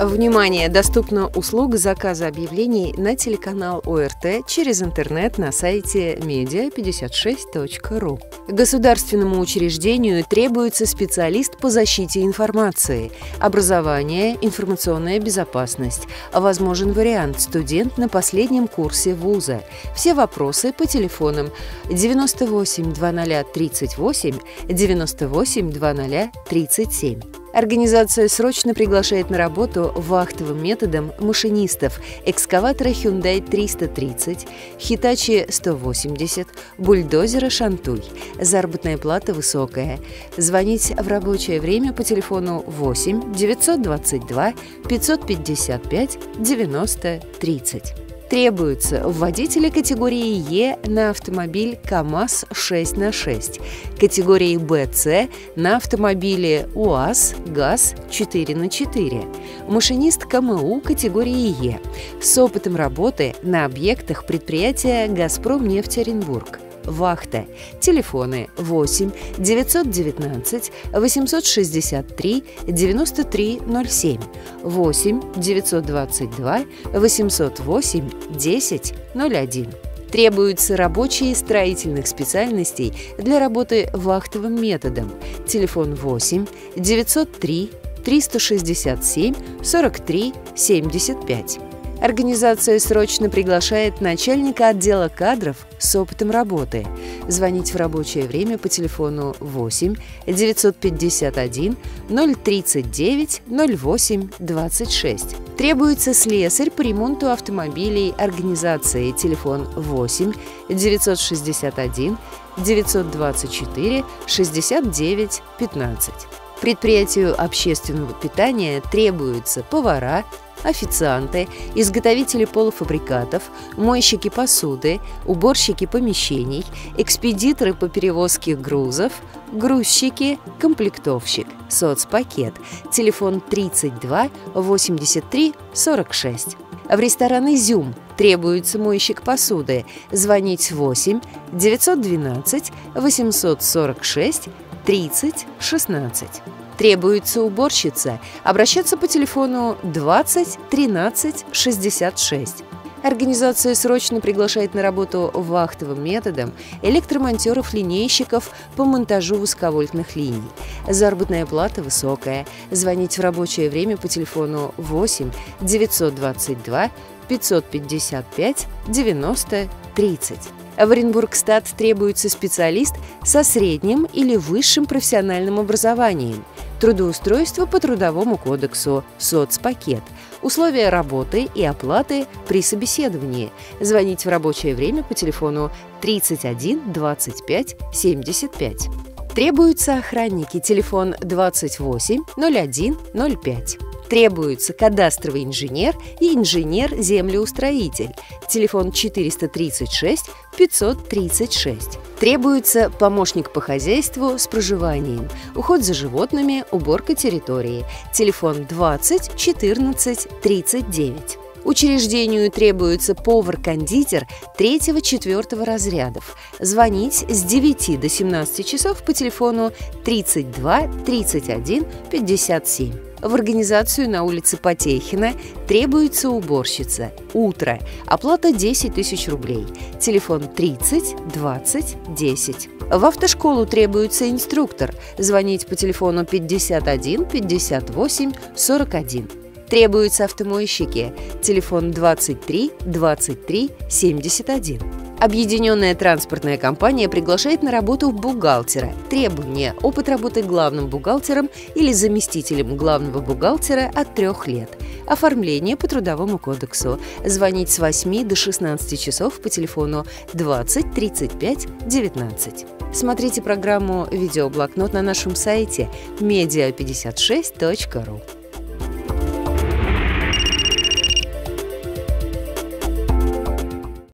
Внимание! Доступна услуга заказа объявлений на телеканал ОРТ через интернет на сайте media56.ru. Государственному учреждению требуется специалист по защите информации, образование, информационная безопасность. Возможен вариант студент на последнем курсе вуза. Все вопросы по телефонам 98 00 38 98 00 37. Организация срочно приглашает на работу вахтовым методом машинистов экскаватора Hyundai 330, Hitachi 180, бульдозера Шантуй. Заработная плата высокая. Звонить в рабочее время по телефону 8 922 555 90 30. Требуются водители категории Е на автомобиль КАМАЗ 6 на 6, категории БЦ на автомобиле УАЗ ГАЗ 4 на 4, машинист КМУ категории Е. С опытом работы на объектах предприятия «Газпром нефть Оренбург», Вахта. Телефоны 8 919 863 9307 8 922 808 10 01. Требуются рабочие строительных специальностей для работы вахтовым методом. Телефон 8 903 367 43 75. Организация срочно приглашает начальника отдела кадров с опытом работы. Звонить в рабочее время по телефону 8 951 039 08 26. Требуется слесарь по ремонту автомобилей организации. Телефон 8 961 924 69 15. Предприятию общественного питания требуются повара, официанты, изготовители полуфабрикатов, мойщики посуды, уборщики помещений, экспедиторы по перевозке грузов, грузчики, комплектовщик, соцпакет, телефон 32 83 46. В ресторан «Изюм» требуется мойщик посуды. Звонить 8 912 846 30 16. Требуется уборщица. Обращаться по телефону 20 13 66. Организация срочно приглашает на работу вахтовым методом электромонтеров-линейщиков по монтажу высоковольтных линий. Заработная плата высокая. Звонить в рабочее время по телефону 8 922 555 90 30. В Оренбургстад требуется специалист со средним или высшим профессиональным образованием – трудоустройство по Трудовому кодексу, соцпакет, условия работы и оплаты при собеседовании. Звонить в рабочее время по телефону 31 25 75. Требуются охранники. Телефон 28 01 05. Требуются кадастровый инженер и инженер-землеустроитель. Телефон 436 536. Требуется помощник по хозяйству с проживанием, уход за животными, уборка территории. Телефон 20 14 39. Учреждению требуется повар-кондитер 3-4 разрядов. Звонить с 9 до 17 часов по телефону 32 31 57. В организацию на улице Потехина требуется уборщица. Утро. Оплата 10 тысяч рублей. Телефон 30 20 10. В автошколу требуется инструктор. Звонить по телефону 51 58 41. Требуются автомойщики. Телефон 23 23 71. Объединенная транспортная компания приглашает на работу бухгалтера. Требования – опыт работы главным бухгалтером или заместителем главного бухгалтера от трех лет. Оформление по Трудовому кодексу. Звонить с 8 до 16 часов по телефону 20 35 19. Смотрите программу «Видеоблокнот» на нашем сайте media56.ru.